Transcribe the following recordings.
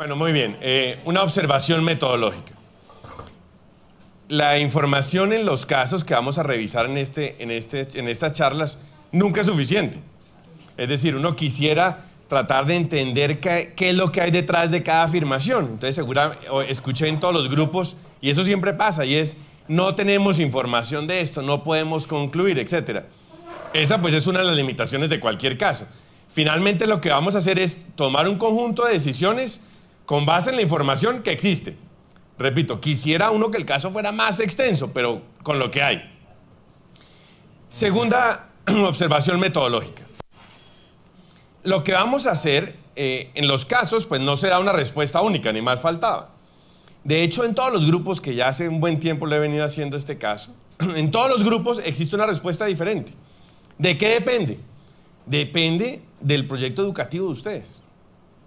Bueno, muy bien. Eh, una observación metodológica. La información en los casos que vamos a revisar en, este, en, este, en estas charlas nunca es suficiente. Es decir, uno quisiera tratar de entender qué, qué, es lo que hay detrás de cada afirmación. Entonces, segura, escuché en todos los grupos, y eso siempre pasa, y es, no tenemos información de esto, no podemos concluir, etc. Esa pues es una de las limitaciones de cualquier caso. Finalmente lo que vamos a hacer es tomar un conjunto de decisiones con base en la información que existe. Repito, quisiera uno que el caso fuera más extenso, pero con lo que hay. Segunda observación metodológica. Lo que vamos a hacer eh, en los casos, pues no se da una respuesta única, ni más faltaba. De hecho, en todos los grupos, que ya hace un buen tiempo le he venido haciendo este caso, en todos los grupos existe una respuesta diferente. ¿De qué depende? Depende del proyecto educativo de ustedes.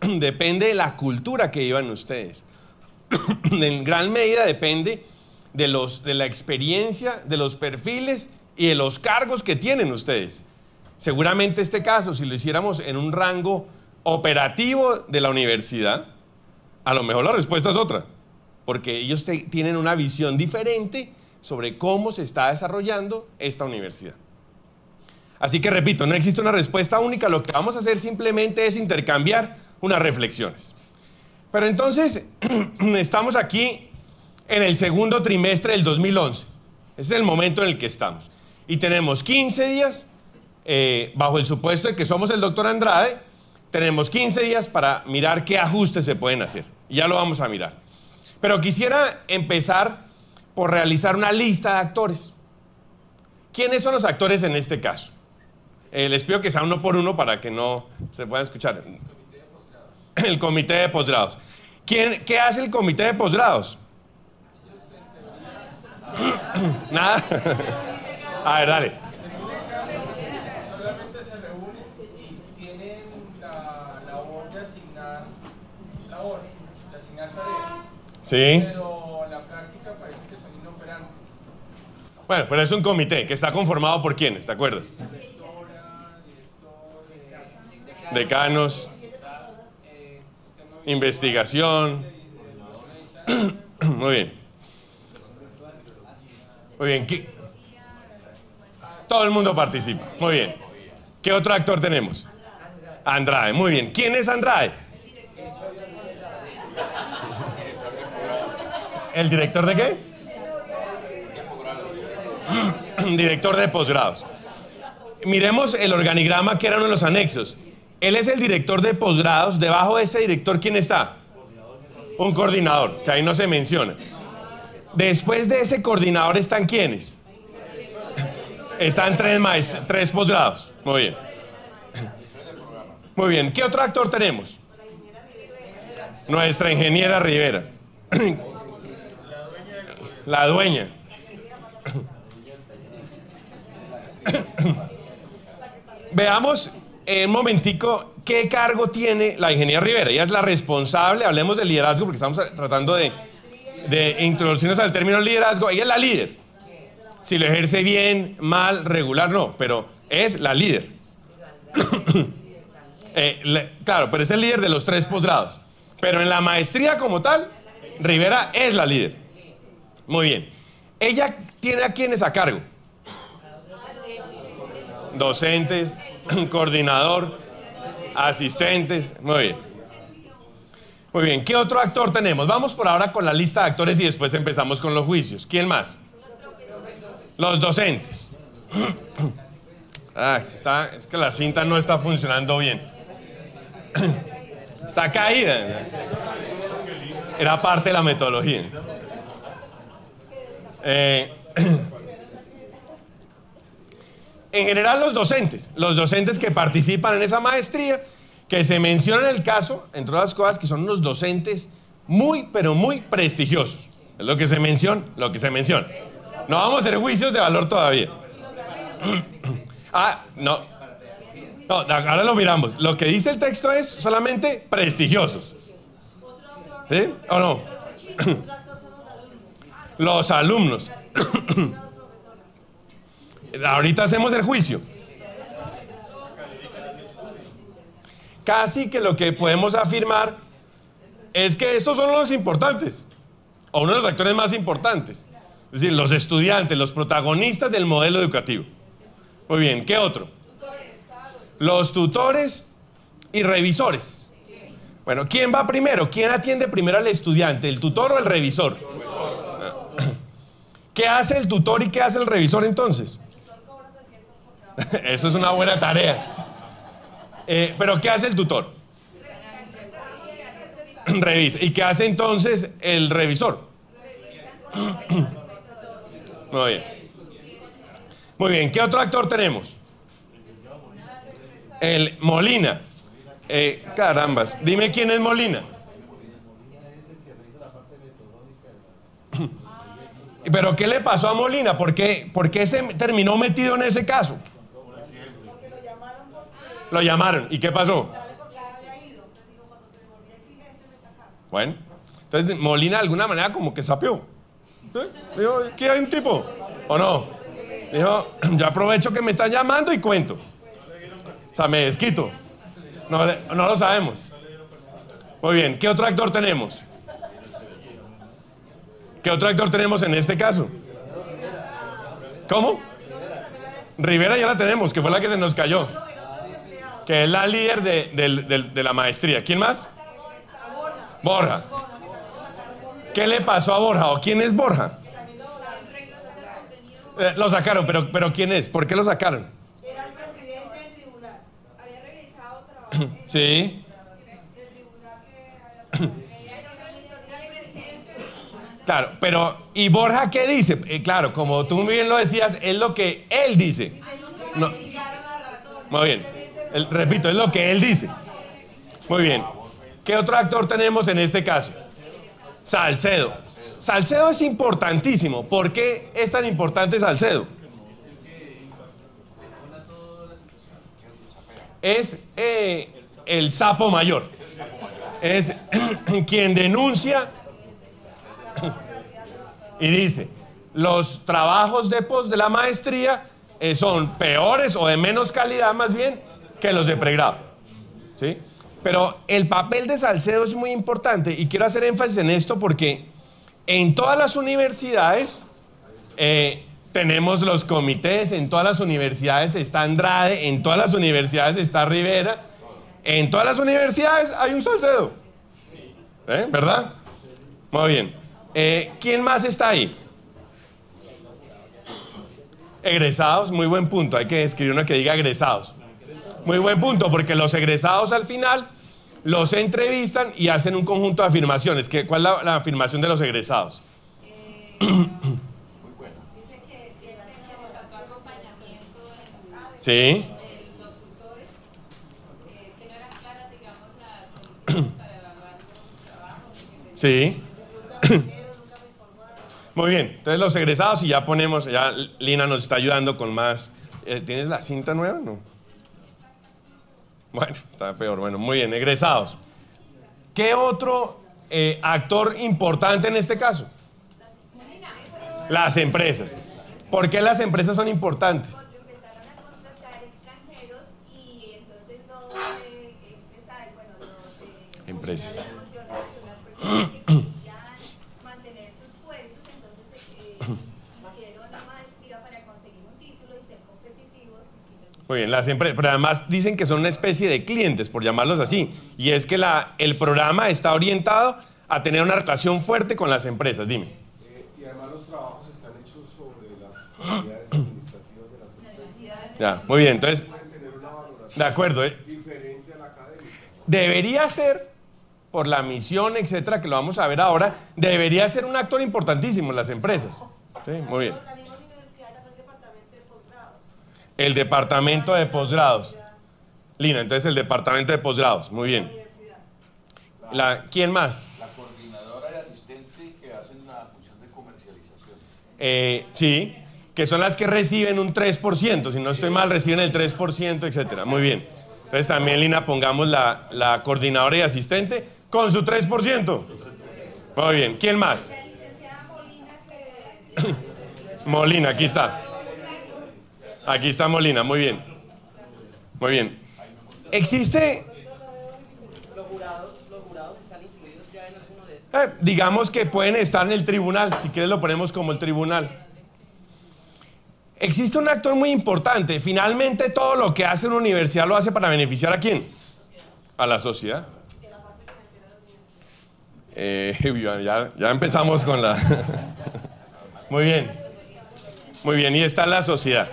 Depende de la cultura que llevan ustedes. En gran medida depende de, los, de la experiencia, de los perfiles y de los cargos que tienen ustedes. Seguramente este caso, si lo hiciéramos en un rango operativo de la universidad, a lo mejor la respuesta es otra, porque ellos tienen una visión diferente sobre cómo se está desarrollando esta universidad. Así que repito, no existe una respuesta única, lo que vamos a hacer simplemente es intercambiar unas reflexiones. Pero entonces, estamos aquí en el segundo trimestre del 2011. Ese es el momento en el que estamos. Y tenemos 15 días, eh, bajo el supuesto de que somos el doctor Andrade, tenemos 15 días para mirar qué ajustes se pueden hacer. Ya lo vamos a mirar. Pero quisiera empezar por realizar una lista de actores. ¿Quiénes son los actores en este caso? Eh, les pido que sea uno por uno para que no se puedan escuchar. El comité de posgrados. ¿Quién, ¿Qué hace el comité de posgrados? Nada. A ver, dale. Solamente se reúnen y tienen la labor de asignar labor, de asignar tareas. Sí. Pero la práctica parece que son inoperantes. Bueno, pero es un comité que está conformado por quiénes, ¿te acuerdas? Decanos, investigación. Muy bien. Muy bien. Todo el mundo participa. Muy bien. ¿Qué otro actor tenemos? Andrade. Muy bien. ¿Quién es Andrade? ¿El director de qué? Director de posgrados. Miremos el organigrama que era uno de los anexos. Él es el director de posgrados. Debajo de ese director, ¿quién está? Un coordinador, que ahí no se menciona. Después de ese coordinador están quiénes? Están tres maestros, tres posgrados. Muy bien. Muy bien. ¿Qué otro actor tenemos? Nuestra ingeniera Rivera. La dueña. Veamos un momentico qué cargo tiene la ingeniera Rivera. Ella es la responsable, hablemos de liderazgo porque estamos tratando de, introducirnos al término liderazgo. Ella es la líder. Si lo ejerce bien, mal, regular, no, pero es la líder. Eh, claro, pero es el líder de los tres posgrados. Pero en la maestría como tal, Rivera es la líder. Muy bien. Ella tiene a quienes a cargo. Docentes, coordinador, asistentes. Muy bien. Muy bien. ¿Qué otro actor tenemos? Vamos por ahora con la lista de actores y después empezamos con los juicios. ¿Quién más? Los docentes. Ah, está, es que la cinta no está funcionando bien. Está caída. Era parte de la metodología. Eh, en general los docentes, los docentes que participan en esa maestría, que se menciona en el caso, entre otras cosas, que son unos docentes muy, pero muy prestigiosos. Es lo que se menciona, lo que se menciona. No vamos a hacer juicios de valor todavía. Ah, no. No, ahora lo miramos. Lo que dice el texto es solamente prestigiosos. ¿Sí? ¿O no? Los alumnos. Ahorita hacemos el juicio. Casi que lo que podemos afirmar es que estos son los importantes, o uno de los actores más importantes. Es decir, los estudiantes, los protagonistas del modelo educativo. Muy bien, ¿qué otro? Los tutores y revisores. Bueno, ¿quién va primero? ¿Quién atiende primero al estudiante? ¿El tutor o el revisor? ¿Qué hace el tutor y qué hace el revisor entonces? Eso es una buena tarea. Eh, pero ¿qué hace el tutor? Revisa. ¿Y qué hace entonces el revisor? Muy bien. Muy bien. ¿Qué otro actor tenemos? El Molina. Eh, carambas. Dime quién es Molina. Pero ¿qué le pasó a Molina? ¿Por qué, ¿Por qué se terminó metido en ese caso? Lo llamaron. ¿Y qué pasó? Bueno, entonces Molina de alguna manera como que sapió. ¿Eh? Dijo, ¿qué hay un tipo? ¿O no? Dijo, yo aprovecho que me están llamando y cuento. O sea, me desquito. No, no lo sabemos. Muy bien, ¿qué otro actor tenemos? ¿Qué otro actor tenemos en este caso? ¿Cómo? Rivera ya la tenemos, que fue la que se nos cayó. Que es la líder de, de la maestría. ¿Quién más? Borja. ¿Qué le pasó a Borja? ¿O quién es Borja? Eh, lo sacaron, pero, pero ¿quién es? ¿Por qué lo sacaron? Era el presidente del tribunal. Había revisado trabajo. Sí. El tribunal que había Claro, pero ¿y Borja qué dice? Eh, claro, como tú muy bien lo decías, es lo que él dice. No. Muy bien. Repito, es lo que él dice. Muy bien. ¿Qué otro actor tenemos en este caso? Salcedo. Salcedo es importantísimo. ¿Por qué es tan importante Salcedo? Es eh, el sapo mayor. Es quien denuncia y dice, los trabajos de pos de la maestría eh, son peores o de menos calidad más bien que los de pregrado. ¿Sí? Pero el papel de Salcedo es muy importante y quiero hacer énfasis en esto porque en todas las universidades eh, tenemos los comités, en todas las universidades está Andrade, en todas las universidades está Rivera, en todas las universidades hay un Salcedo. ¿Eh? ¿Verdad? Muy bien. Eh, ¿Quién más está ahí? Egresados, muy buen punto. Hay que escribir uno que diga egresados. Muy buen punto, porque los egresados al final los entrevistan y hacen un conjunto de afirmaciones. ¿Qué- ¿Cuál es la, la afirmación de los egresados? Dice que acompañamiento en- Sí, de los tutores, eh, que no digamos, para evaluar los trabajos. sí. Muy bien, entonces los egresados y ya ponemos, ya Lina nos está ayudando con más. Eh, ¿Tienes la cinta nueva? No. Bueno, está peor. Bueno, muy bien, egresados. ¿Qué otro eh, actor importante en este caso? Las empresas. ¿Por qué las empresas son importantes? empezaron a contratar extranjeros y entonces los eh, empresarios, bueno, los eh, Empresas. funcionarios, las personas que querían mantener sus puestos, entonces eh, hicieron la maestría para conseguir un título y ser competitivos. Muy bien, las empresas, pero además dicen que son una especie de clientes, por llamarlos así. Y es que la, el programa está orientado a tener una relación fuerte con las empresas. Dime. Eh, y además los trabajos están hechos sobre las actividades administrativas de las empresas. Ya, muy bien, entonces, de acuerdo. ¿eh? diferente a la académica. Debería ser, por la misión, etcétera, que lo vamos a ver ahora, debería ser un actor importantísimo en las empresas. Sí, muy bien. La misma universidad también el departamento de posgrados. El departamento de posgrados. Lina, entonces el departamento de posgrados. Muy bien. La, ¿Quién más? La coordinadora y asistente que hacen la función de comercialización. Eh, sí, que son las que reciben un 3%, si no estoy mal, reciben el 3%, etcétera. Muy bien. Entonces también, Lina, pongamos la, la coordinadora y asistente con su 3%. Muy bien. ¿Quién más? Molina, aquí está. Aquí está Molina, muy bien. Muy bien. Existe Los jurados, están incluidos ya Eh, digamos que pueden estar en el tribunal, si quieres lo ponemos como el tribunal. Existe un actor muy importante. Finalmente todo lo que hace una universidad lo hace para beneficiar a quién? A la sociedad. Eh, ya, ya empezamos con la... muy bien. Muy bien, y está la sociedad.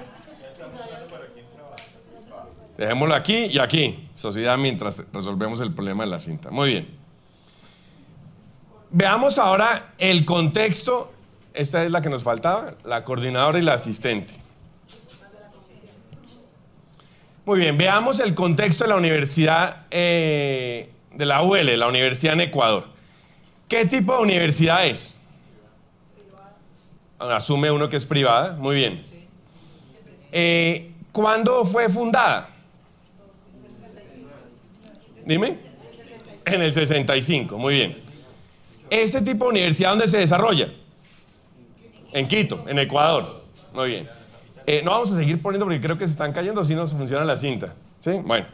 Dejémoslo aquí y aquí. Sociedad mientras resolvemos el problema de la cinta. Muy bien. Veamos ahora el contexto. Esta es la que nos faltaba, la coordinadora y la asistente. Muy bien, veamos el contexto de la universidad eh, de la UL, la universidad en Ecuador. ¿Qué tipo de universidad es? Asume uno que es privada, muy bien. Eh, ¿Cuándo fue fundada? Dime. En el 65, muy bien. ¿Este tipo de universidad dónde se desarrolla? En Quito, en Ecuador. Muy bien. Eh, no vamos a seguir poniendo porque creo que se están cayendo si no se funciona la cinta. ¿Sí? Bueno.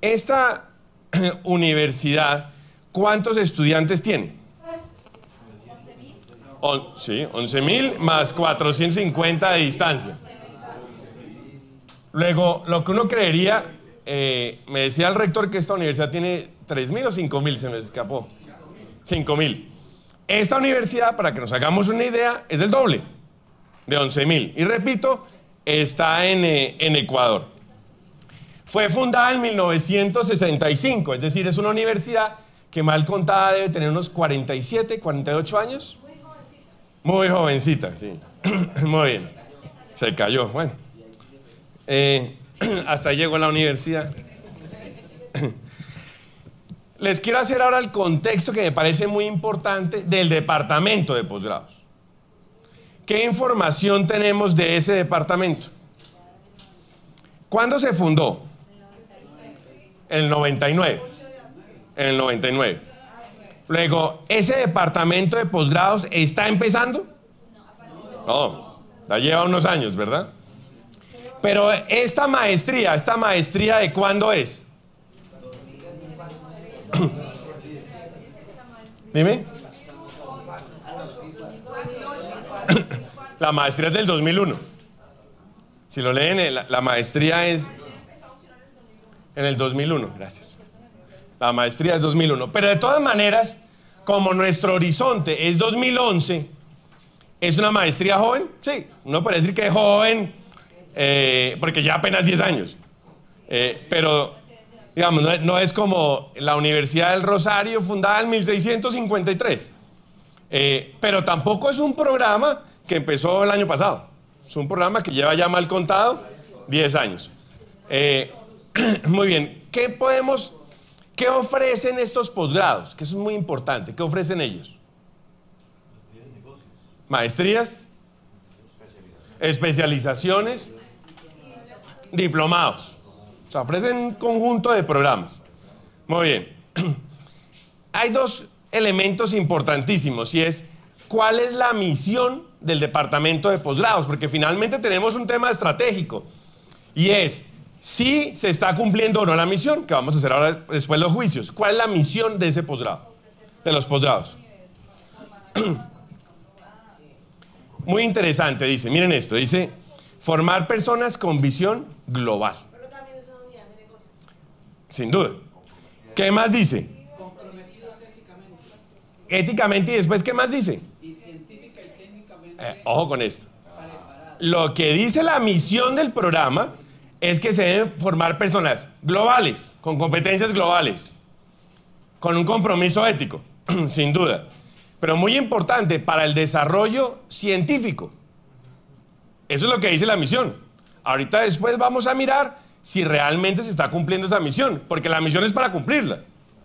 Esta universidad, ¿cuántos estudiantes tiene? On- sí, 11 mil más 450 de distancia. Luego, lo que uno creería, eh, me decía el rector que esta universidad tiene 3 mil o 5 mil, se me escapó. 5 mil. Esta universidad, para que nos hagamos una idea, es el doble de 11 mil. Y repito, está en, eh, en Ecuador. Fue fundada en 1965, es decir, es una universidad que mal contada debe tener unos 47, 48 años. Muy jovencita, sí. Muy bien. Se cayó, bueno. Eh, hasta ahí llegó la universidad. Les quiero hacer ahora el contexto que me parece muy importante del departamento de posgrados. ¿Qué información tenemos de ese departamento? ¿Cuándo se fundó? En el 99. En el 99. Luego, ¿ese departamento de posgrados está empezando? No, ya lleva unos años, ¿verdad? Pero esta maestría, ¿esta maestría de cuándo es? Dime. La maestría es del 2001. Si lo leen, eh, la, maestría es en el 2001. Gracias. La maestría es 2001. Pero de todas maneras, como nuestro horizonte es 2011, ¿es una maestría joven? Sí. Uno puede decir que es joven eh, porque ya apenas 10 años. Eh, pero, digamos, no es, como la Universidad del Rosario fundada en 1653. Eh, pero tampoco es un programa que empezó el año pasado. Es un programa que lleva ya mal contado 10 años. Muy bien, ¿qué podemos, qué ofrecen estos posgrados? Que eso es muy importante. ¿Qué ofrecen ellos? Maestrías, especializaciones, diplomados. O sea, ofrecen un conjunto de programas. Muy bien. Hay dos elementos importantísimos y es cuál es la misión del departamento de posgrados, porque finalmente tenemos un tema estratégico y es si se está cumpliendo o no la misión, que vamos a hacer ahora después de los juicios. ¿Cuál es la misión de ese posgrado? De los posgrados. Muy interesante, dice, miren esto, dice, formar personas con visión global. Sin duda. ¿Qué más dice? Éticamente y después, ¿qué más dice? Eh, ojo con esto. Lo que dice la misión del programa es que se deben formar personas globales, con competencias globales, con un compromiso ético, sin duda. Pero muy importante para el desarrollo científico. Eso es lo que dice la misión. Ahorita después vamos a mirar si realmente se está cumpliendo esa misión, porque la misión es para cumplirla,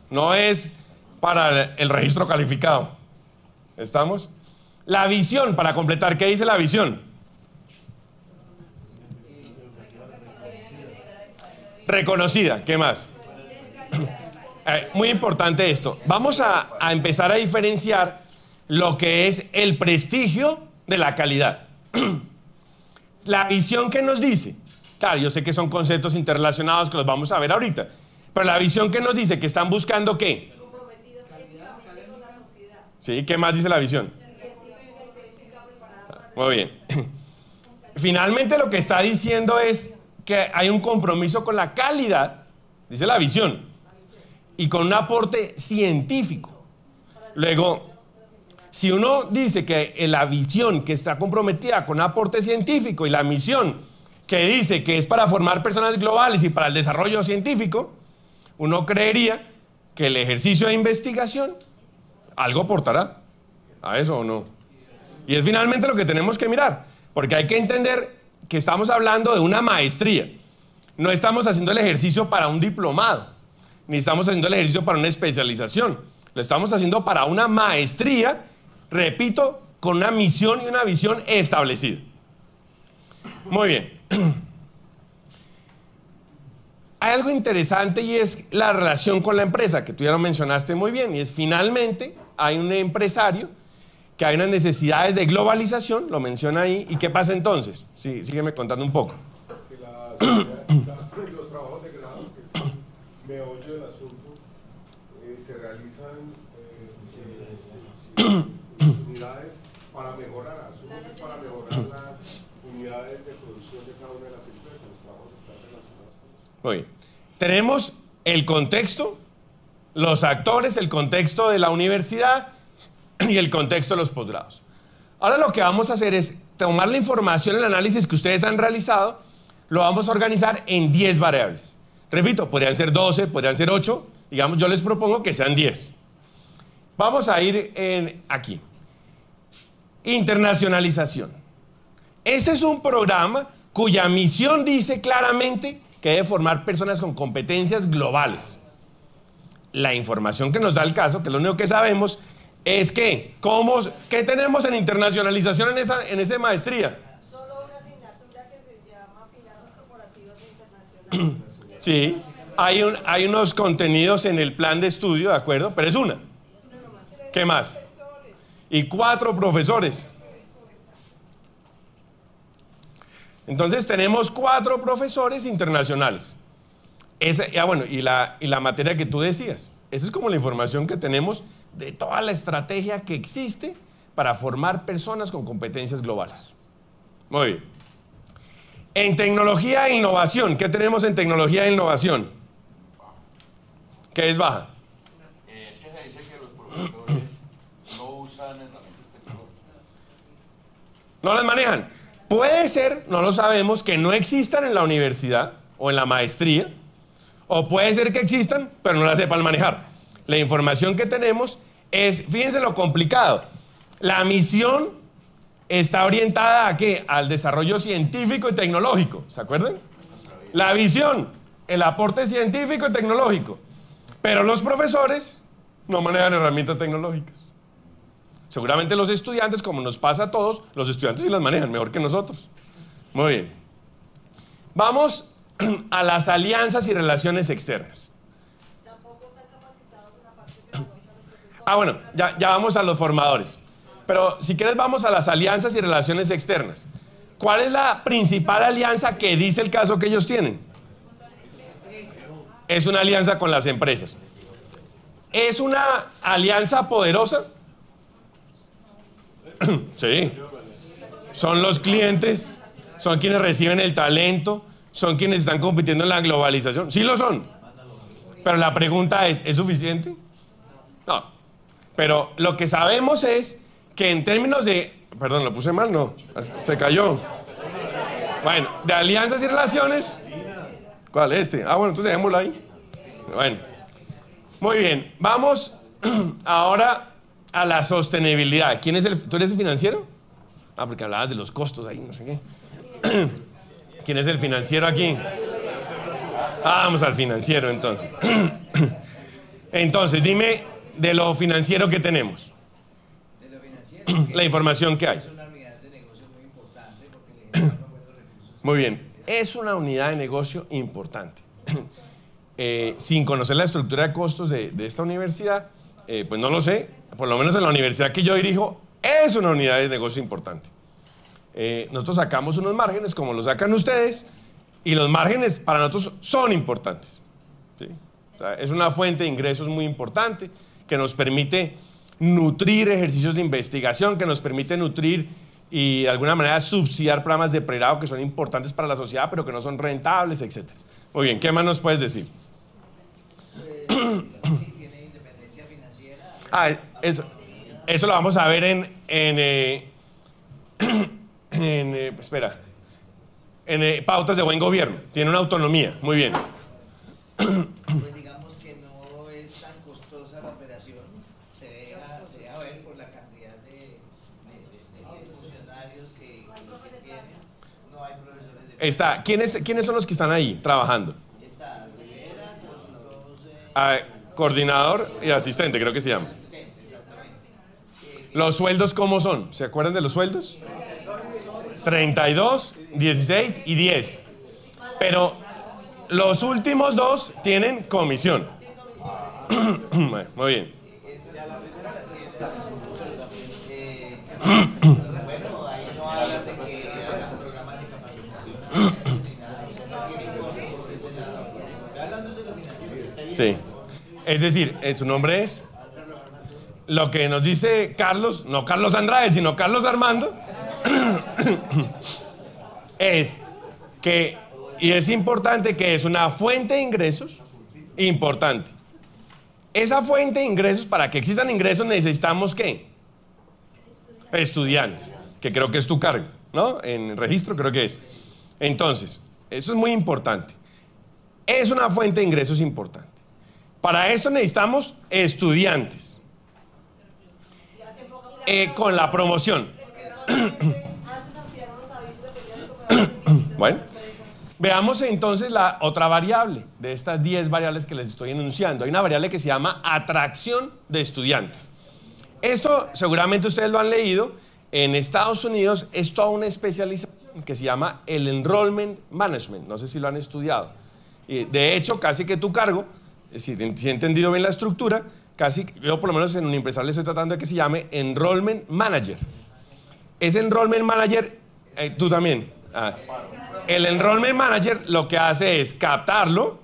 no es para el registro calificado. ¿Estamos? La visión, para completar, ¿qué dice la visión? Reconocida, ¿qué más? Eh, muy importante esto. Vamos a, a empezar a diferenciar lo que es el prestigio de la calidad. La visión que nos dice, claro, yo sé que son conceptos interrelacionados que los vamos a ver ahorita, pero la visión que nos dice que están buscando qué? ¿Sí? ¿Qué más dice la visión? Muy bien. Finalmente lo que está diciendo es que hay un compromiso con la calidad, dice la visión, y con un aporte científico. Luego, si uno dice que la visión que está comprometida con aporte científico y la misión que dice que es para formar personas globales y para el desarrollo científico, uno creería que el ejercicio de investigación algo aportará a eso o no. Y es finalmente lo que tenemos que mirar, porque hay que entender que estamos hablando de una maestría. No estamos haciendo el ejercicio para un diplomado, ni estamos haciendo el ejercicio para una especialización. Lo estamos haciendo para una maestría, repito, con una misión y una visión establecida. Muy bien. Hay algo interesante y es la relación con la empresa, que tú ya lo mencionaste muy bien, y es finalmente hay un empresario que hay unas necesidades de globalización, lo menciona ahí, ¿y qué pasa entonces? Sí, sígueme contando un poco. los trabajos de grado, que es meollo del asunto, eh, se realizan eh, unidades para mejorar, asumo que es para mejorar las unidades de producción de cada una de las empresas, los trabajos están relacionados con eso. Muy bien. Tenemos el contexto, los actores, el contexto de la universidad y el contexto de los posgrados. Ahora lo que vamos a hacer es tomar la información, el análisis que ustedes han realizado, lo vamos a organizar en 10 variables. Repito, podrían ser 12, podrían ser 8, digamos, yo les propongo que sean 10. Vamos a ir en, aquí. Internacionalización. Este es un programa cuya misión dice claramente que debe formar personas con competencias globales. La información que nos da el caso, que lo único que sabemos, es que, ¿cómo, ¿qué tenemos en internacionalización en esa, en esa maestría? Solo una asignatura que se llama Finanzas Corporativas e Internacionales. Sí, hay, un- hay unos contenidos en el plan de estudio, ¿de acuerdo? Pero es una. ¿Qué más? Y cuatro profesores. Entonces tenemos cuatro profesores internacionales. Esa, ya bueno, y la, y la materia que tú decías. Esa es como la información que tenemos de toda la estrategia que existe para formar personas con competencias globales. Muy bien. En tecnología e innovación, ¿qué tenemos en tecnología e innovación? ¿Qué es baja? Eh, es que se dice que los profesores no usan herramientas tecnológicas. No las manejan. Puede ser, no lo sabemos, que no existan en la universidad o en la maestría, o puede ser que existan, pero no las sepan manejar. La información que tenemos es, fíjense lo complicado, la misión está orientada a qué? Al desarrollo científico y tecnológico, ¿se acuerdan? La visión, el aporte científico y tecnológico, pero los profesores no manejan herramientas tecnológicas. Seguramente los estudiantes, como nos pasa a todos, los estudiantes sí las manejan mejor que nosotros. Muy bien. Vamos a las alianzas y relaciones externas. Tampoco están capacitados en la parte. Ah, bueno, ya, ya vamos a los formadores. Pero si quieres vamos a las alianzas y relaciones externas. ¿Cuál es la principal alianza que dice el caso que ellos tienen? Es una alianza con las empresas. ¿Es una alianza poderosa? Sí. Son los clientes, son quienes reciben el talento, son quienes están compitiendo en la globalización. Sí lo son. Pero la pregunta es, ¿es suficiente? No. Pero lo que sabemos es que en términos de... Perdón, lo puse mal, no. Se cayó. Bueno, de alianzas y relaciones. ¿Cuál? Este. Ah, bueno, entonces dejémoslo ahí. Bueno. Muy bien. Vamos ahora a la sostenibilidad. ¿Quién es el... ¿Tú eres el financiero? Ah, porque hablabas de los costos ahí, no sé qué. ¿Quién es el financiero aquí? Ah, vamos al financiero entonces. Entonces, dime de lo financiero que tenemos, de lo financiero, la información que hay. es una unidad de negocio muy importante porque. Muy bien, es una unidad de negocio importante. Eh, sin conocer la estructura de costos de, de esta universidad, eh, pues no lo sé, por lo menos en la universidad que yo dirijo, es una unidad de negocio importante. Eh, nosotros sacamos unos márgenes como los sacan ustedes y los márgenes para nosotros son importantes. ¿sí? O sea, es una fuente de ingresos muy importante que nos permite nutrir ejercicios de investigación, que nos permite nutrir y de alguna manera subsidiar programas de pregrado que son importantes para la sociedad, pero que no son rentables, etc. Muy bien, ¿qué más nos puedes decir? Pues, sí, tiene independencia financiera. Ah, eso, eso lo vamos a ver en, en, eh, en, eh, espera, en eh, pautas de buen gobierno. Tiene una autonomía, muy bien. Pues digamos que no es tan costosa la operación. Se deja, se deja ver por la cantidad de, de- de- de funcionarios que, que tienen. No hay profesores de Está, ¿quiénes, ¿Quiénes son los que están ahí trabajando? Está Rivera con sus dos eh, Ah, coordinador y asistente, creo que se llama. ¿Los sueldos cómo son? ¿Se acuerdan de los sueldos? 32, 16 y 10. Pero los últimos dos tienen comisión. Muy bien. Sí. Es decir, eh, su nombre es lo que nos dice Carlos, no Carlos Andrade, sino Carlos Armando, es que, y es importante que es una fuente de ingresos importante. Esa fuente de ingresos, para que existan ingresos necesitamos qué? Estudiantes, que creo que es tu cargo, ¿no? En registro creo que es. Entonces, eso es muy importante. Es una fuente de ingresos importante. Para esto necesitamos estudiantes. Eh, con la promoción. Bueno. Veamos entonces la otra variable de estas 10 variables que les estoy enunciando. Hay una variable que se llama atracción de estudiantes. Esto seguramente ustedes lo han leído. En Estados Unidos es toda una especialización que se llama el Enrollment Management. No sé si lo han estudiado. De hecho, casi que tu cargo, eh, si he entendido bien la estructura, casi, yo por lo menos en Universal le estoy tratando de que se llame Enrollment Manager. Ese Enrollment Manager, eh, tú también. Ah. El Enrollment Manager lo que hace es captarlo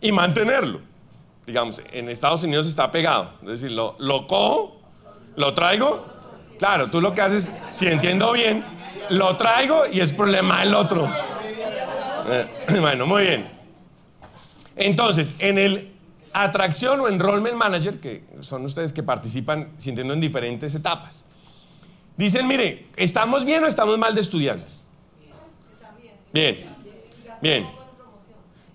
y mantenerlo. Digamos, en Estados Unidos está pegado. Es decir, lo, lo cojo, lo traigo. Claro, tú lo que haces, si entiendo bien, lo traigo y es problema del otro. Eh, Bueno, muy bien. Entonces, en el atracción o enrollment manager, que son ustedes que participan, si entiendo, en diferentes etapas, dicen, mire, ¿estamos bien o estamos mal de estudiantes? Bien, bien.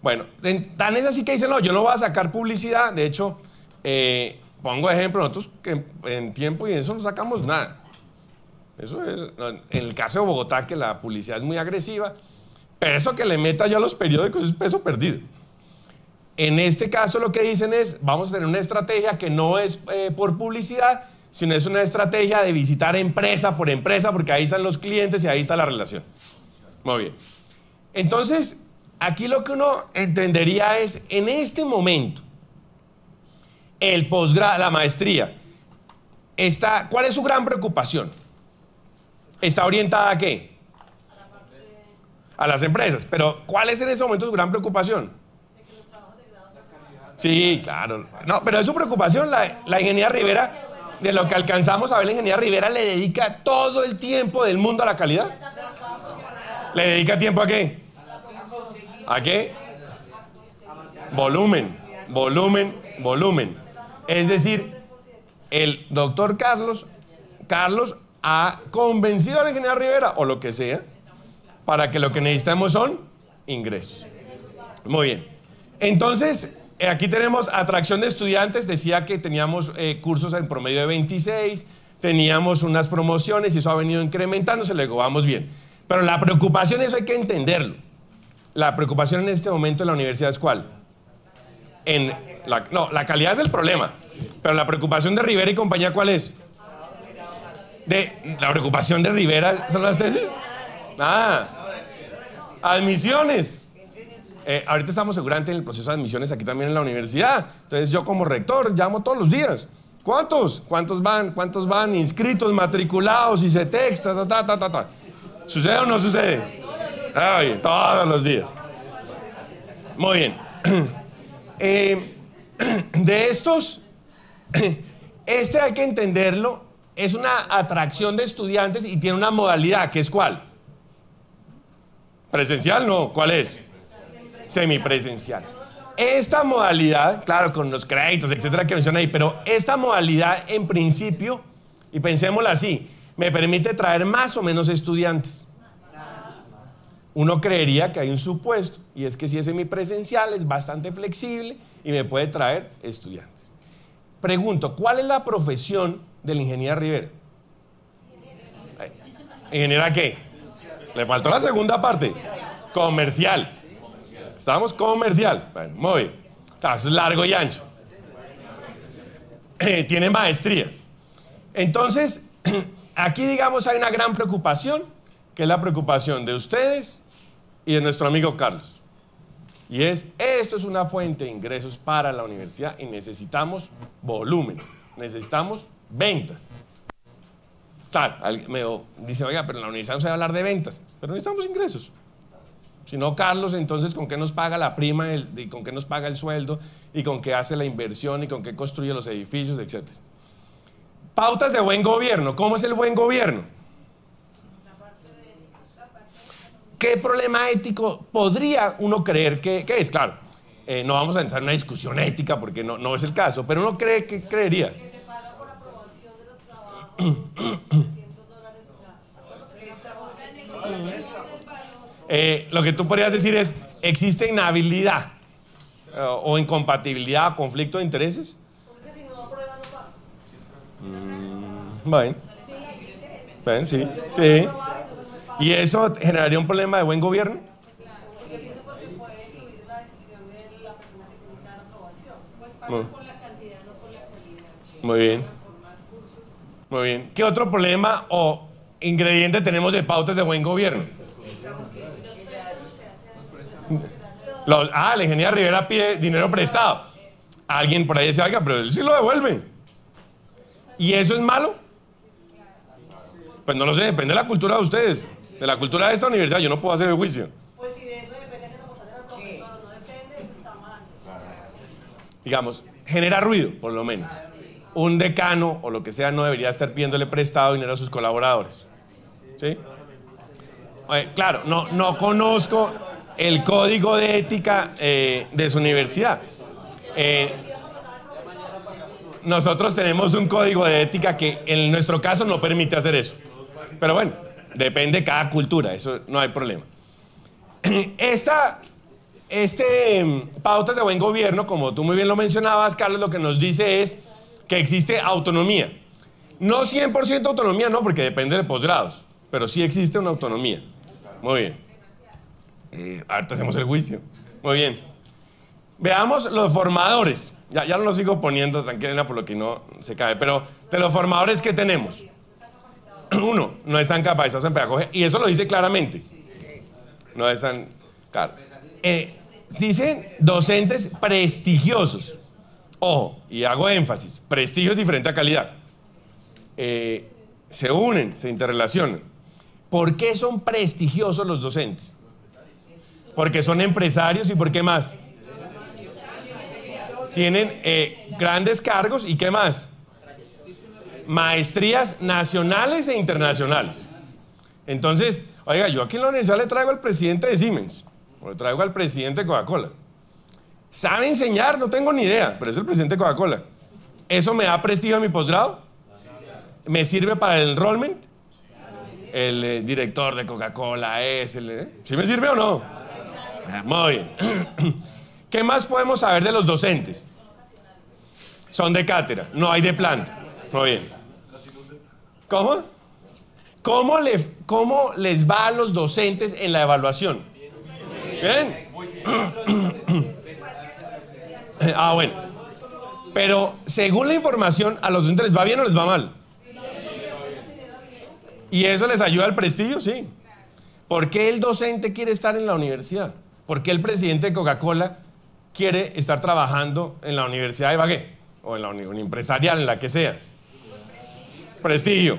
Bueno, en- tan es así que dicen, no, yo no voy a sacar publicidad. De hecho, eh, pongo ejemplo, nosotros en, tiempo y en eso no sacamos nada. Eso es, en el caso de Bogotá, que la publicidad es muy agresiva, pero eso que le meta yo a los periódicos es peso perdido. En este caso lo que dicen es, vamos a tener una estrategia que no es eh, por publicidad, sino es una estrategia de visitar empresa por empresa, porque ahí están los clientes y ahí está la relación. Muy bien. Entonces, aquí lo que uno entendería es, en este momento, el posgrado, la maestría, está, ¿cuál es su gran preocupación? ¿Está orientada a qué? A las empresas. Pero, ¿cuál es en ese momento su gran preocupación? Sí, claro. No, pero es su preocupación. La, la ingeniera Rivera, de lo que alcanzamos a ver, la ingeniera Rivera le dedica todo el tiempo del mundo a la calidad. ¿Le dedica tiempo a qué? ¿A qué? Volumen, volumen, volumen. Es decir, el doctor Carlos, Carlos ha convencido a la ingeniera Rivera, o lo que sea, para que lo que necesitamos son ingresos. Muy bien. Entonces, aquí tenemos atracción de estudiantes. Decía que teníamos eh, cursos en promedio de 26, teníamos unas promociones y eso ha venido incrementándose, luego vamos bien. Pero la preocupación, eso hay que entenderlo. La preocupación en este momento en la universidad es cuál? En la, no, la calidad es el problema. Pero la preocupación de Rivera y compañía, ¿cuál es? De, la preocupación de Rivera son las tesis. Ah, admisiones. Eh, ahorita estamos seguramente en el proceso de admisiones aquí también en la universidad. Entonces yo como rector llamo todos los días. ¿Cuántos? ¿Cuántos van? ¿Cuántos van? Inscritos, matriculados, y se texta, ta, ta, ta, ta, ta. ¿Sucede o no sucede? Ah, bien, todos los días. Muy bien. Eh, de estos, Este hay que entenderlo, es una atracción de estudiantes y tiene una modalidad, que es cuál? Presencial, no, ¿cuál es? Semipresencial. Esta modalidad, claro, con los créditos, etcétera, que menciona ahí, pero esta modalidad en principio, y pensémoslo así, me permite traer más o menos estudiantes. Uno creería que hay un supuesto, y es que si es semipresencial es bastante flexible y me puede traer estudiantes. Pregunto, ¿cuál es la profesión del ingeniero Rivera? ¿Ingeniera qué? Le faltó la segunda parte. Comercial. Estábamos comercial. Bueno, muy bien. Es largo y ancho. Eh, tiene maestría. Entonces, aquí digamos hay una gran preocupación, que es la preocupación de ustedes y de nuestro amigo Carlos. Y es, esto es una fuente de ingresos para la universidad y necesitamos volumen, necesitamos ventas. Claro, me dice, oiga, pero en la universidad no se va a hablar de ventas, pero necesitamos ingresos. Si no, Carlos, entonces, ¿con qué nos paga la prima y con qué nos paga el sueldo y con qué hace la inversión y con qué construye los edificios, etcétera? Pautas de buen gobierno. ¿Cómo es el buen gobierno? ¿Qué problema ético podría uno creer que, es? Claro, eh, no vamos a entrar en una discusión ética porque no, no es el caso, pero uno cree que creería. Que se paga por aprobación de los trabajos, 300 dólares, Eh, lo que tú podrías decir es, ¿existe inhabilidad eh, o incompatibilidad o conflicto de intereses? Pagan. Bueno, Bueno, sí, sí. ¿Y eso generaría un problema de buen gobierno? Pues Muy, pagan por la cantidad, no por la calidad. muy bien, muy bien. ¿Qué otro problema o ingrediente tenemos de pautas de buen gobierno? Los- ah, la ingeniera Rivera pide dinero prestado. Alguien por ahí dice, oiga, pero él sí lo devuelve. ¿Y eso es malo? Pues no lo sé, depende de la cultura de ustedes. De la cultura de esta universidad, yo no puedo hacer el juicio. Pues si de eso depende que lo profesor, no depende, eso está mal. digamos, genera ruido, por lo menos. Un decano o lo que sea no debería estar pidiéndole prestado dinero a sus colaboradores. ¿Sí? Claro, no, no conozco el código de ética eh, de su universidad. Eh, nosotros tenemos un código de ética que en nuestro caso no permite hacer eso. Pero bueno, depende de cada cultura, eso no hay problema. Esta, este mm, pautas de buen gobierno, como tú muy bien lo mencionabas, Carlos, lo que nos dice es que existe autonomía. No 100% autonomía, no, porque depende de posgrados, pero sí existe una autonomía. Muy bien. Eh, ahorita hacemos el juicio. Muy bien. Veamos los formadores. Ya, ya no lo sigo poniendo, tranquila, por lo que no se cae. Pero de los formadores que tenemos. Uno, no están capacitados en pedagogía. Y eso lo dice claramente. No están. Claro. Eh, dicen docentes prestigiosos. Ojo, y hago énfasis: prestigio es diferente a calidad. Eh, se unen, se interrelacionan. ¿Por qué son prestigiosos los docentes? Porque son empresarios y ¿por qué más? Tienen eh, grandes cargos y ¿qué más? Maestrías nacionales e internacionales. Entonces, oiga, yo aquí en la universidad le traigo al presidente de Siemens, o le traigo al presidente de Coca-Cola. ¿Sabe enseñar? No tengo ni idea, pero es el presidente de Coca-Cola. ¿Eso me da prestigio a mi posgrado? ¿Me sirve para el enrollment? El eh, director de Coca-Cola es el... eh, ¿Sí me sirve o no? Muy bien. ¿Qué más podemos saber de los docentes? Son de cátedra, no hay de planta. Muy bien. ¿Cómo? ¿Cómo, cómo les va a los docentes en la evaluación? Bien. Ah, bueno. Pero según la información, ¿a los docentes les va bien o les va mal? ¿Y eso les ayuda al prestigio? Sí. ¿Por qué el docente quiere estar en la universidad? ¿Por qué el presidente de Coca-Cola quiere estar trabajando en la Universidad de Ibagué? O en la empresarial, en la que sea. Prestigio.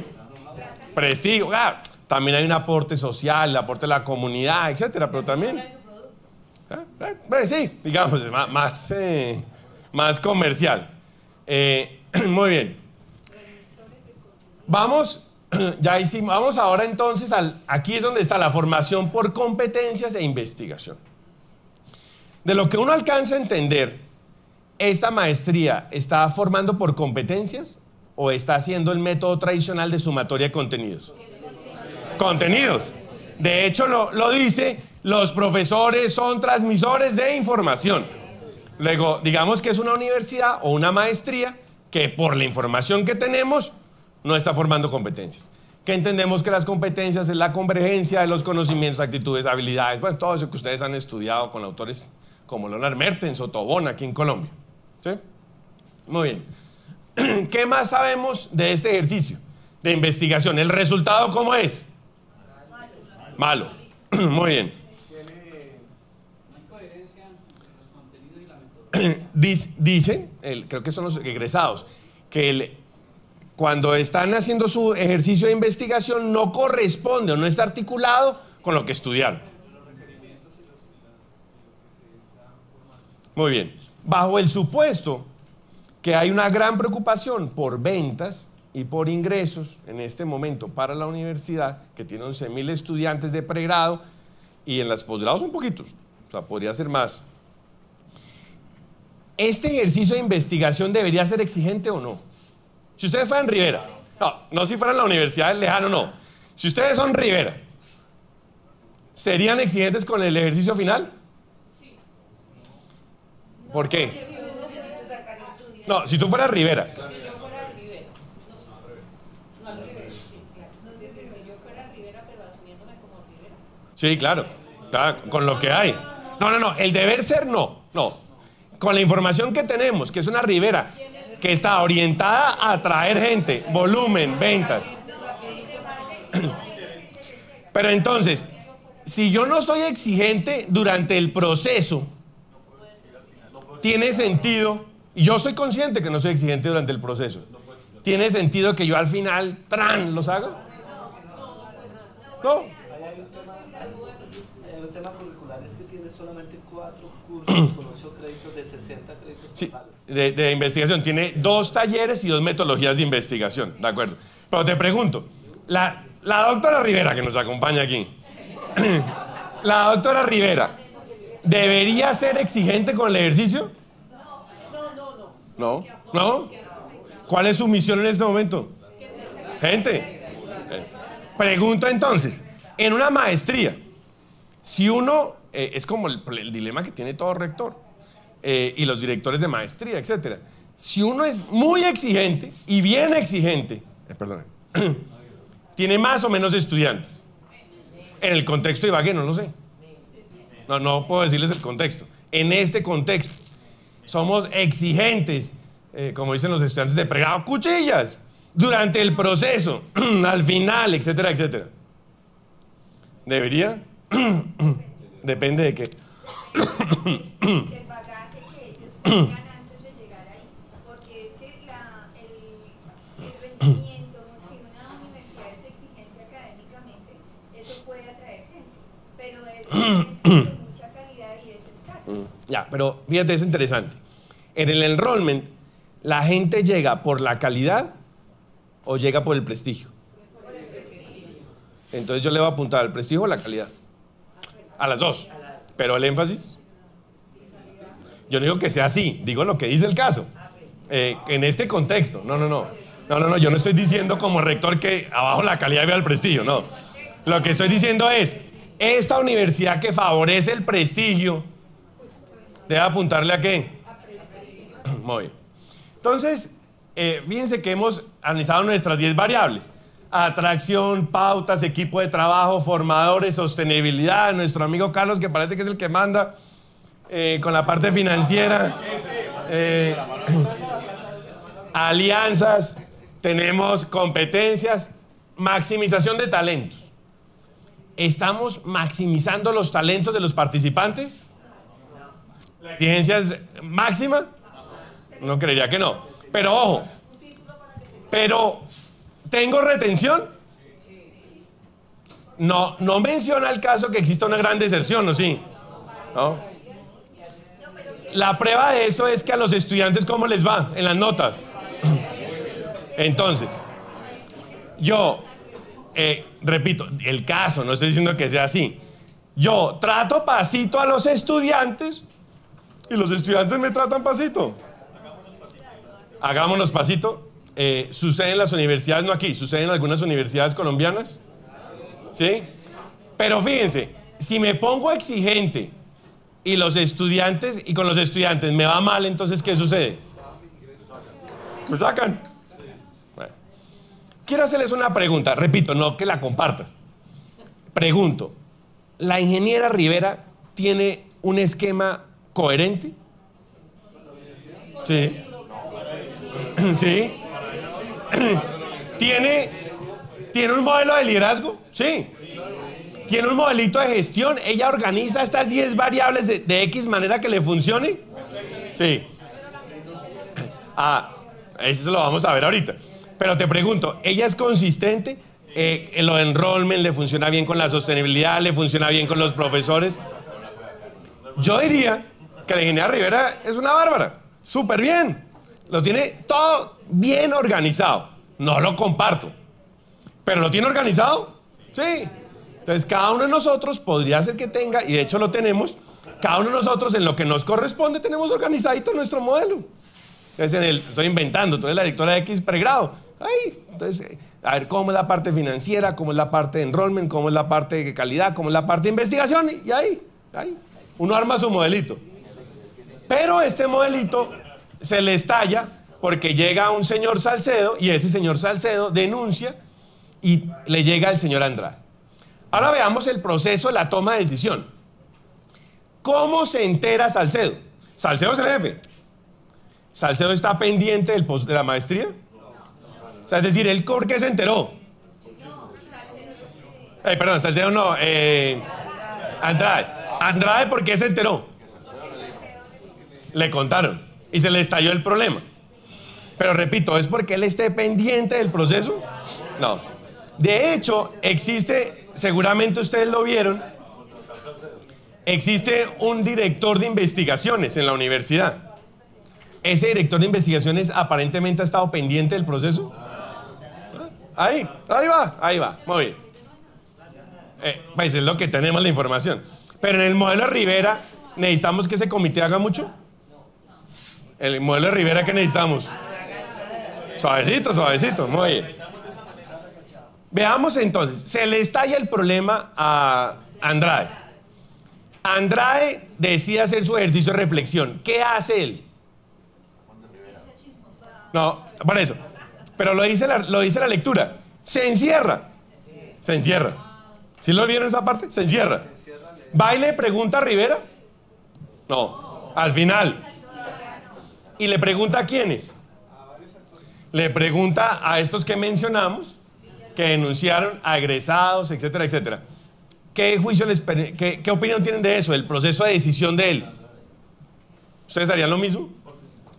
Prestigio. Ah, también hay un aporte social, el aporte de la comunidad, etcétera, pero también. Ah, ah, pues sí, digamos, ma- más, eh, más comercial. Eh, muy bien. Vamos, ya hicimos, vamos ahora entonces al, aquí es donde está la formación por competencias e investigación. De lo que uno alcanza a entender, ¿esta maestría está formando por competencias o está haciendo el método tradicional de sumatoria de contenidos? Contenidos. De hecho, lo, lo dice, los profesores son transmisores de información. Luego, digamos que es una universidad o una maestría que por la información que tenemos no está formando competencias. Que entendemos que las competencias es la convergencia de los conocimientos, actitudes, habilidades, bueno, todo eso que ustedes han estudiado con autores como Leonard Mertens o aquí en Colombia. ¿Sí? Muy bien. ¿Qué más sabemos de este ejercicio de investigación? ¿El resultado cómo es? Malo. Muy bien. Dicen, creo que son los egresados, que cuando están haciendo su ejercicio de investigación no corresponde o no está articulado con lo que estudiaron. Muy bien. Bajo el supuesto que hay una gran preocupación por ventas y por ingresos en este momento para la universidad, que tiene 11 mil estudiantes de pregrado y en las posgrados son poquitos, o sea, podría ser más. ¿Este ejercicio de investigación debería ser exigente o no? Si ustedes fueran Rivera, no, no si fueran la universidad del lejano, no. Si ustedes son Rivera, ¿serían exigentes con el ejercicio final? ¿Por qué? No, si tú fueras Rivera. Si yo fuera Rivera. No, al revés. sí, claro. No sé si si yo fuera Rivera, pero asumiéndome como Rivera. Sí, claro. Claro, con lo que hay. No, no, no. El deber ser no. No. Con la información que tenemos, que es una Rivera que está orientada a atraer gente, volumen, ventas. Pero entonces, si yo no soy exigente durante el proceso, tiene sentido, y yo soy consciente que no soy exigente durante el proceso, ¿tiene sentido que yo al final, tran, los haga? No. Tema, curricular, es que tiene solamente cuatro cursos con ocho créditos de 60 créditos Sí, totales. de, de investigación. Tiene dos talleres y dos metodologías de investigación, ¿de acuerdo? Pero te pregunto, la, la doctora Rivera que nos acompaña aquí, la doctora Rivera, ¿debería ser exigente con el ejercicio? No, no. ¿Cuál es su misión en este momento? Gente. Pregunto entonces, en una maestría, si uno, eh, es como el, el dilema que tiene todo rector eh, y los directores de maestría, etcétera. Si uno es muy exigente y bien exigente, eh, perdón, tiene más o menos estudiantes. En el contexto de Ibagué, no lo sé. No, no puedo decirles el contexto. En este contexto, somos exigentes, eh, como dicen los estudiantes de pregrado, cuchillas, durante el proceso, al final, etcétera, etcétera. ¿Debería? Depende de qué. bagaje que ellos tengan antes de llegar ahí. Porque es que la, el, el rendimiento, si una universidad es exigencia académicamente, eso puede atraer gente. Pero es gente de mucha calidad y es escaso. Ya, pero fíjate, es interesante. En el enrollment, ¿la gente llega por la calidad o llega por el prestigio? Entonces yo le voy a apuntar al prestigio o la calidad. A las dos. Pero el énfasis. Yo no digo que sea así, digo lo que dice el caso. Eh, en este contexto. No, no, no. No, no, no. Yo no estoy diciendo como rector que abajo la calidad vea el prestigio. No. Lo que estoy diciendo es, esta universidad que favorece el prestigio, debe apuntarle a qué? Muy bien. Entonces, eh, fíjense que hemos analizado nuestras 10 variables. Atracción, pautas, equipo de trabajo, formadores, sostenibilidad. Nuestro amigo Carlos, que parece que es el que manda eh, con la parte financiera. Eh, alianzas, tenemos competencias, maximización de talentos. ¿Estamos maximizando los talentos de los participantes? ¿La exigencia es máxima? No creería que no. Pero ojo, pero ¿tengo retención? No, no menciona el caso que exista una gran deserción, ¿o sí? ¿No? La prueba de eso es que a los estudiantes, ¿cómo les va en las notas? Entonces, Yo, eh, repito, el caso, no estoy diciendo que sea así. Yo trato pasito a los estudiantes y los estudiantes me tratan pasito. Hagámonos pasito. Eh, sucede en las universidades, no aquí, sucede en algunas universidades colombianas. ¿Sí? Pero fíjense, si me pongo exigente y los estudiantes, y con los estudiantes me va mal, entonces ¿qué sucede? Me sacan. Quiero hacerles una pregunta, repito, no que la compartas. Pregunto, ¿la ingeniera Rivera tiene un esquema coherente? Sí. Sí. ¿Tiene, ¿Tiene un modelo de liderazgo? Sí. ¿Tiene un modelito de gestión? ¿Ella organiza estas 10 variables de, de X manera que le funcione? Sí. Ah, eso lo vamos a ver ahorita. Pero te pregunto, ¿ella es consistente? Eh, lo enrollment le funciona bien con la sostenibilidad, le funciona bien con los profesores. Yo diría que la ingeniera Rivera es una bárbara, súper bien. Lo tiene todo bien organizado. No lo comparto. Pero lo tiene organizado. Sí. Entonces cada uno de nosotros podría ser que tenga, y de hecho lo tenemos, cada uno de nosotros en lo que nos corresponde tenemos organizadito nuestro modelo. Entonces estoy inventando, tú eres la directora de X pregrado. Ay, entonces, a ver cómo es la parte financiera, cómo es la parte de enrollment, cómo es la parte de calidad, cómo es la parte de investigación, y ahí, ahí, uno arma su modelito. Pero este modelito se le estalla porque llega un señor Salcedo y ese señor Salcedo denuncia y le llega al señor Andrade. Ahora veamos el proceso de la toma de decisión. ¿Cómo se entera Salcedo? Salcedo es el jefe. Salcedo está pendiente de la maestría. Es decir, él por qué se enteró. Eh, perdón, Salcedo no. eh, Andrade. Andrade, ¿por qué se enteró? Le contaron y se le estalló el problema. Pero repito, ¿es porque él esté pendiente del proceso? No. De hecho, existe, seguramente ustedes lo vieron, existe un director de investigaciones en la universidad. Ese director de investigaciones aparentemente ha estado pendiente del proceso. Ahí, ahí va, ahí va, muy bien. Eh, es lo que tenemos la información. Pero en el modelo de Rivera, ¿necesitamos que ese comité haga mucho? El modelo de Rivera que necesitamos. Suavecito, suavecito, muy bien. Veamos entonces, se le estalla el problema a Andrade. Andrade decide hacer su ejercicio de reflexión. ¿Qué hace él? No, por eso. Pero lo dice la, lo dice la lectura. Se encierra. Se encierra. ¿Sí lo vieron esa parte? Se encierra. ¿Va y le pregunta a Rivera? No. Al final. ¿Y le pregunta a quiénes? Le pregunta a estos que mencionamos, que denunciaron a egresados, etcétera, etcétera. ¿Qué juicio les qué, qué opinión tienen de eso, del proceso de decisión de él? ¿Ustedes harían lo mismo?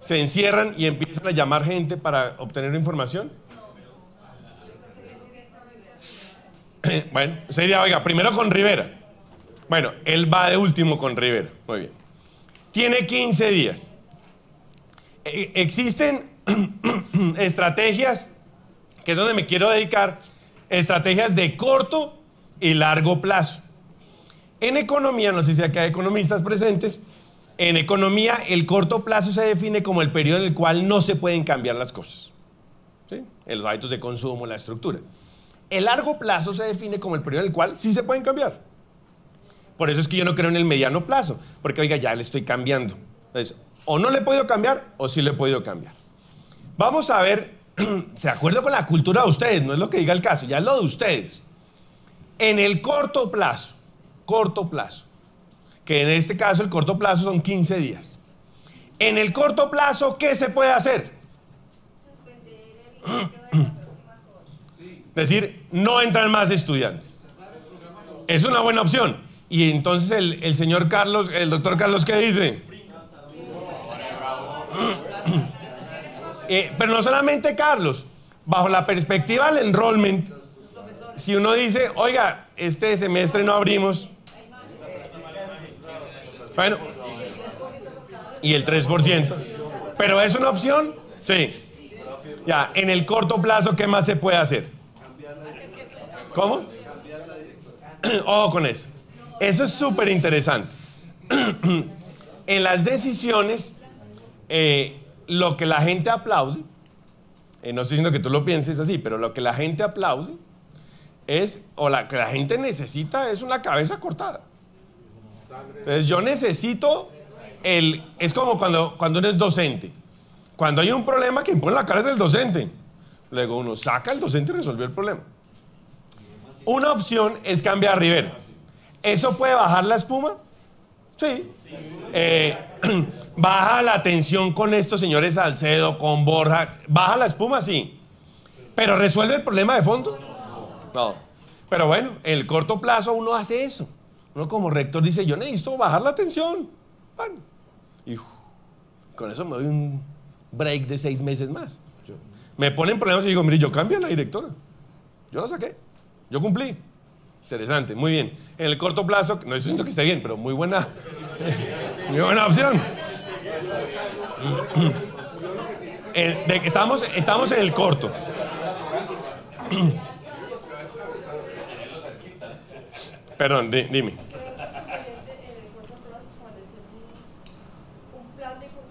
¿Se encierran y empiezan a llamar gente para obtener información? Bueno, sería, oiga, primero con Rivera. Bueno, él va de último con Rivera. Muy bien. Tiene 15 días. Eh, existen estrategias, que es donde me quiero dedicar, estrategias de corto y largo plazo. En economía, no sé si acá hay economistas presentes, en economía el corto plazo se define como el periodo en el cual no se pueden cambiar las cosas. ¿sí? Los hábitos de consumo, la estructura. El largo plazo se define como el periodo en el cual sí se pueden cambiar. Por eso es que yo no creo en el mediano plazo, porque oiga, ya le estoy cambiando. Entonces, o no le he podido cambiar o sí le he podido cambiar. Vamos a ver, de acuerdo con la cultura de ustedes, no es lo que diga el caso, ya es lo de ustedes. En el corto plazo, corto plazo, que en este caso el corto plazo son 15 días. En el corto plazo, ¿qué se puede hacer? Decir, no entran más estudiantes. Es una buena opción. Y entonces el, el señor Carlos, el doctor Carlos, ¿qué dice? Eh, pero no solamente Carlos, bajo la perspectiva del enrollment, si uno dice, oiga, este semestre no abrimos, bueno, y el 3%, pero es una opción, sí. Ya, en el corto plazo, ¿qué más se puede hacer? ¿Cómo? Ojo con eso. Eso es súper interesante. en las decisiones, eh, lo que la gente aplaude, eh, no estoy diciendo que tú lo pienses así, pero lo que la gente aplaude es, o la que la gente necesita es una cabeza cortada. Entonces yo necesito el, es como cuando, cuando uno es docente. Cuando hay un problema, quien pone la cara es el docente. Luego uno saca al docente y resolvió el problema. Una opción es cambiar a. ¿Eso puede bajar la espuma? Sí. Eh, baja la tensión con estos señores Salcedo, con Borja. ¿Baja la espuma? Sí. ¿Pero resuelve el problema de fondo? No. Pero bueno, en el corto plazo uno hace eso. Uno como rector dice, yo necesito bajar la tensión. Bueno, y con eso me doy un break de seis meses más. Yo- me ponen problemas y digo, mire, yo cambio a la directora. Yo la saqué. Yo cumplí. Interesante, muy bien. En el corto plazo, no estoy diciendo que esté bien, pero muy buena, muy buena opción. Eh, de estamos, estamos en el corto. Perdón, di- dime. en el corto plazo establecer un, un plan de contingencia de acción,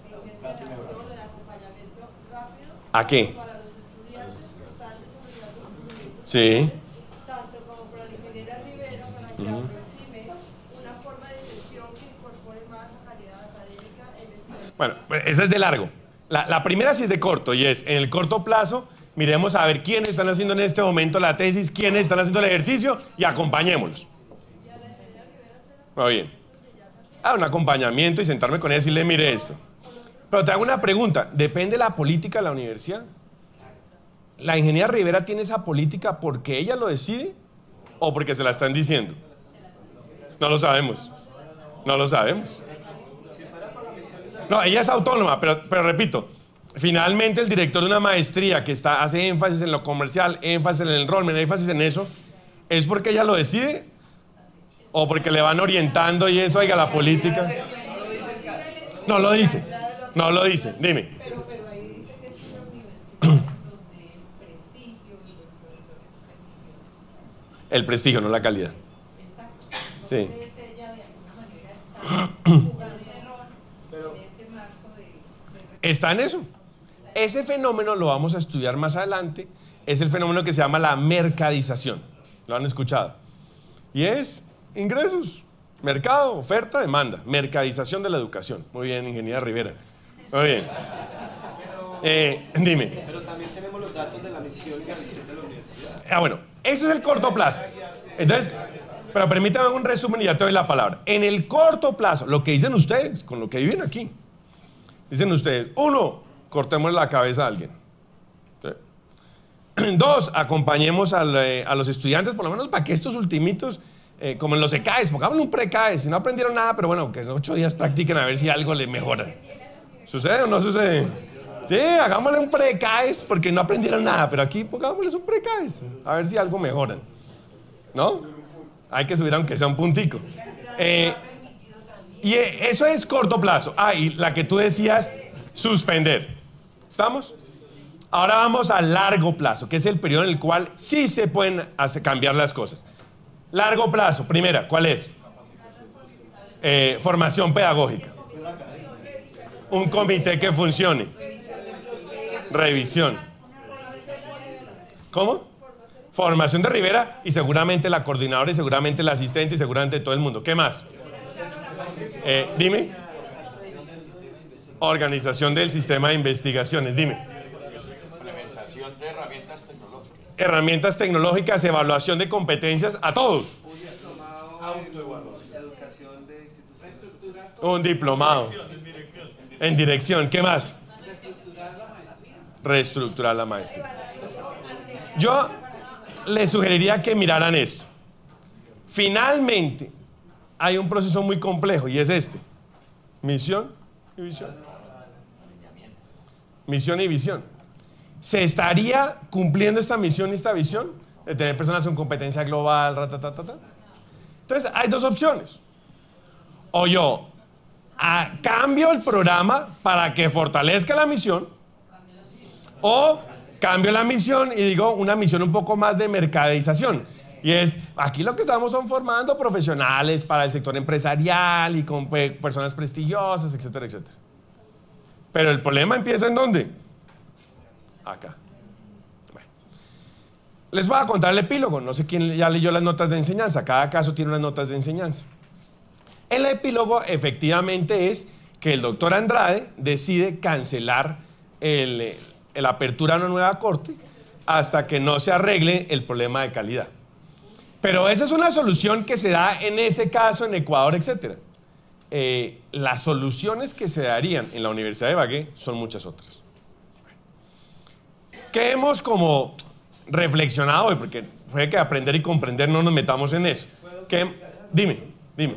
de acompañamiento rápido ¿A qué? para los estudiantes que están desarrollando sus proyectos Sí. tanto como para la ingeniera Rivera, para que aproxime una forma de gestión que incorpore más la calidad académica en este Bueno, esa es de largo. La, la primera sí es de corto y es en el corto plazo. Miremos a ver quiénes están haciendo en este momento la tesis, quiénes están haciendo el ejercicio y acompañémoslos. Muy bien. Ah, un acompañamiento y sentarme con ella y decirle, mire esto. Pero te hago una pregunta. ¿Depende la política de la universidad? ¿La ingeniera Rivera tiene esa política porque ella lo decide o porque se la están diciendo? No lo sabemos. No lo sabemos. No, ella es autónoma, pero, pero repito, finalmente el director de una maestría que está, hace énfasis en lo comercial, énfasis en el enrollment, énfasis en eso, ¿es porque ella lo decide? ¿O porque le van orientando y eso, oiga, la política? No lo dice, no lo dice, dime. Pero, ahí dice que es una universidad donde el prestigio y prestigiosos. El prestigio, no la calidad. Exacto. Sí. Está en eso. Ese fenómeno lo vamos a estudiar más adelante. Es el fenómeno que se llama la mercadización. ¿Lo han escuchado? Y es ingresos, mercado, oferta, demanda. Mercadización de la educación. Muy bien, ingeniera Rivera. Muy bien. Eh, dime. Pero también tenemos los datos de la misión y la visión de la universidad. Ah, bueno, ese es el corto plazo. Entonces, pero permítame un resumen y ya te doy la palabra. En el corto plazo, lo que dicen ustedes, con lo que viven aquí, dicen ustedes, uno, cortemos la cabeza a alguien. ¿Sí? Dos, acompañemos al, eh, a los estudiantes, por lo menos para que estos ultimitos, eh, como en los ECAES, pongámosle un pre-CAES, si no aprendieron nada, pero bueno, que en ocho días practiquen a ver si algo les mejora. ¿Sucede o no sucede? Sí, hagámosle un pre-CAES porque no aprendieron nada, pero aquí pongámosles un pre-CAES, a ver si algo mejoran. ¿No? Hay que subir aunque sea un puntico. Eh, y eh, eso es corto plazo. Ah, y la que tú decías, suspender. ¿Estamos? Ahora vamos a largo plazo, que es el periodo en el cual sí se pueden hacer- cambiar las cosas. Largo plazo, primera, ¿cuál es? Eh, formación pedagógica. Un comité que funcione. Revisión. ¿Cómo? Formación de Rivera y seguramente la coordinadora y seguramente la asistente y seguramente todo el mundo. ¿Qué más? Eh, dime. Organización del sistema de investigaciones. Dime. Implementación de herramientas tecnológicas. Herramientas tecnológicas, evaluación de competencias a todos. Un diplomado. En dirección. ¿Qué más? Reestructurar la maestría. Yo les sugeriría que miraran esto. Finalmente, hay un proceso muy complejo y es este. Misión y visión. Misión y visión. ¿Se estaría cumpliendo esta misión y esta visión? De tener personas con competencia global, ratatatata. Entonces, hay dos opciones. O yo cambio el programa para que fortalezca la misión, o cambio la misión y digo una misión un poco más de mercadización. Y es, aquí lo que estamos son formando profesionales para el sector empresarial y con pe- personas prestigiosas, etcétera, etcétera. Pero el problema empieza en dónde? Acá. Les voy a contar el epílogo. No sé quién ya leyó las notas de enseñanza. Cada caso tiene unas notas de enseñanza. El epílogo efectivamente es que el doctor Andrade decide cancelar el, el apertura a una nueva corte hasta que no se arregle el problema de calidad. Pero esa es una solución que se da en ese caso en Ecuador, etc. Eh, las soluciones que se darían en la Universidad de Bagué son muchas otras. ¿Qué hemos como reflexionado hoy? Porque fue que aprender y comprender no nos metamos en eso. ¿Qué- Dime, dime.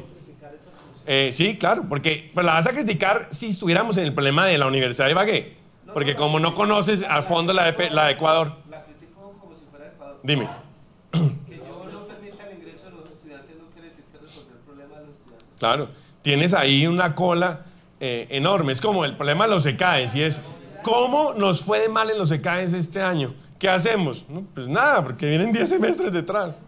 Eh, sí, claro, porque pues, la vas a criticar si estuviéramos en el problema de la Universidad de Bagué. Porque como no conoces a fondo la de, la de Ecuador, La critico como si fuera Ecuador. dime. Que yo no permita el ingreso de los estudiantes no quiere decir que resolver el problema de los estudiantes. Claro, tienes ahí una cola eh, enorme. Es como el problema de los ECAES y es, ¿cómo nos fue de mal en los ECAES este año? ¿Qué hacemos? No, pues nada, porque vienen 10 semestres detrás.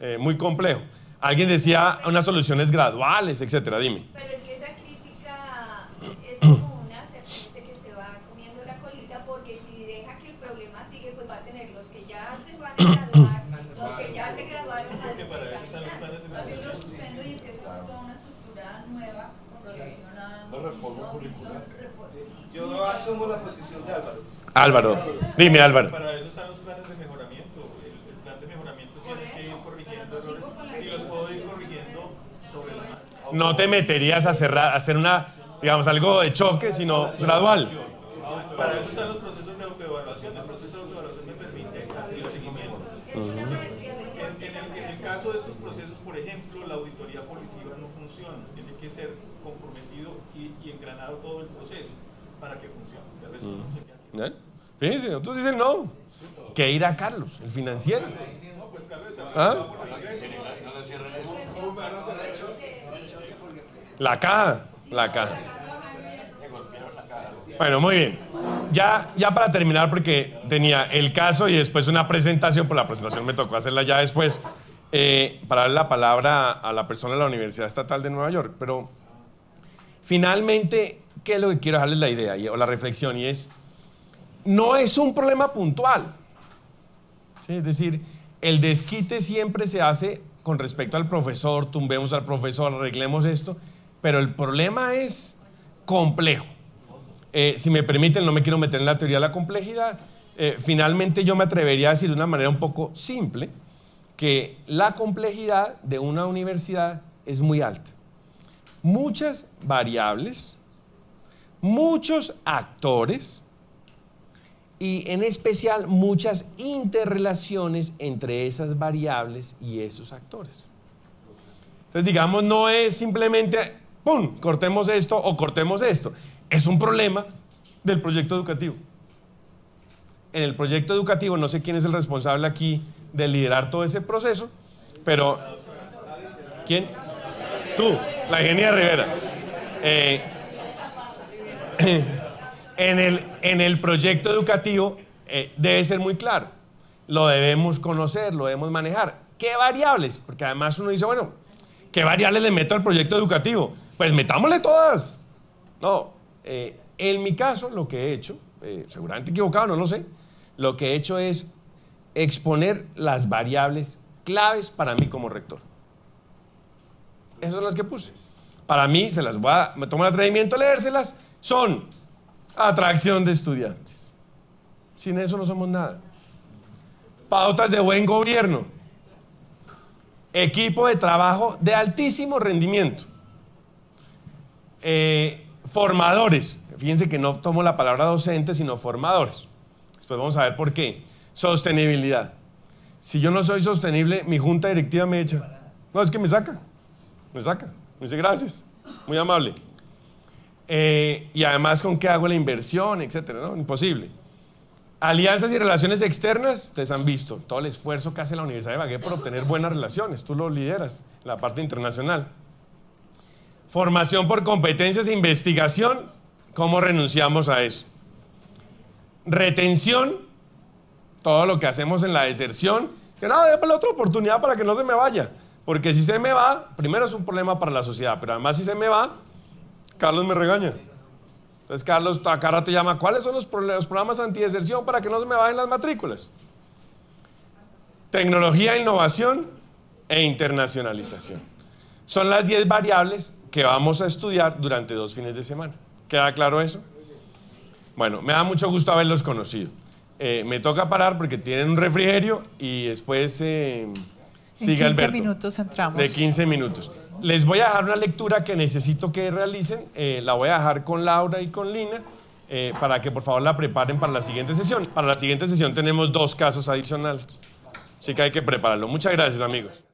Eh, muy complejo. Alguien decía unas soluciones graduales, etcétera. Dime. Pero es que esa crítica es como una serpiente que se va comiendo la colita porque si deja que el problema sigue, pues va a tener los que ya se van a graduar, los que ya se graduaron, a los que están entrando. Más bien lo suspendo y empiezo a hacer toda una estructura nueva con relación a Una reforma curricular. Yo asumo la posición de Álvaro. Dime Álvaro. Para eso están los planes de mejoramiento. El, el plan de mejoramiento tiene que ir corrigiendo errores y los puedo ir corrigiendo sobre la marcha. No te meterías a cerrar, a hacer una, digamos, algo de choque, sino gradual. Para eso están los procesos de autoevaluación. El proceso de autoevaluación me permite hacer el seguimiento. En, en el, en el caso de estos procesos, por ejemplo, la auditoría policiva no funciona. Tiene que ser comprometido y, y engranado todo el proceso para que funcione. De resto, no se queda. ¿Eh? Fíjense, nosotros dicen no. Que ir a Carlos, el financiero. ¿Ah? La caja, la caja. Bueno, muy bien. Ya, ya para terminar, porque tenía el caso y después una presentación, por la presentación me tocó hacerla ya después, eh, para darle la palabra a la persona de la Universidad Estatal de Nueva York. Pero finalmente, ¿qué es lo que quiero dejarles la idea y- o la reflexión? Y es, no es un problema puntual. Es decir, el desquite siempre se hace con respecto al profesor, tumbemos al profesor, arreglemos esto, pero el problema es complejo. Eh, si me permiten, no me quiero meter en la teoría de la complejidad. eh, finalmente yo me atrevería a decir de una manera un poco simple que la complejidad de una universidad es muy alta. Muchas variables, muchos actores, y en especial muchas interrelaciones entre esas variables y esos actores. Entonces, digamos, no es simplemente, ¡pum!, cortemos esto o cortemos esto. Es un problema del proyecto educativo. En el proyecto educativo, no sé quién es el responsable aquí de liderar todo ese proceso, pero ¿quién? Tú, la ingeniera Rivera. Eh, en el, en el proyecto educativo eh, debe ser muy claro. Lo debemos conocer, lo debemos manejar. ¿Qué variables? Porque además uno dice, bueno, ¿qué variables le meto al proyecto educativo? Pues metámosle todas. No, eh, en mi caso lo que he hecho, eh, seguramente equivocado, no lo sé, lo que he hecho es exponer las variables claves para mí como rector. Esas son las que puse. Para mí, se las voy a, me tomo el atrevimiento a leérselas, son atracción de estudiantes. Sin eso no somos nada. Pautas de buen gobierno. Equipo de trabajo de altísimo rendimiento. Eh, formadores. Fíjense que no tomo la palabra docente, sino formadores. Después vamos a ver por qué. Sostenibilidad. Si yo no soy sostenible, mi junta directiva me echa. No, es que me saca. Me saca. Me dice gracias. Muy amable. Eh, y además, ¿con qué hago la inversión? Etcétera. ¿no? Imposible. Alianzas y relaciones externas, ustedes han visto todo el esfuerzo que hace la Universidad de Bagué por obtener buenas relaciones. Tú lo lideras, la parte internacional. Formación por competencias e investigación, ¿cómo renunciamos a eso? Retención, todo lo que hacemos en la deserción, Que no, démosle otra oportunidad para que no se me vaya. Porque si se me va, primero es un problema para la sociedad, pero además si se me va, Carlos me regaña. Entonces Carlos a cada rato llama, ¿cuáles son los, programas antideserción para que no se me vayan las matrículas? Tecnología, innovación e internacionalización. Son las 10 variables que vamos a estudiar durante dos fines de semana. ¿Queda claro eso? Bueno, me da mucho gusto haberlos conocido. Eh, me toca parar porque tienen un refrigerio y después eh, sigue 15 Alberto. minutos entramos. De 15 minutos. Les voy a dejar una lectura que necesito que realicen. eh, la voy a dejar con Laura y con Lina eh, para que por favor la preparen para la siguiente sesión. Para la siguiente sesión tenemos dos casos adicionales. Así que hay que prepararlo. Muchas gracias amigos.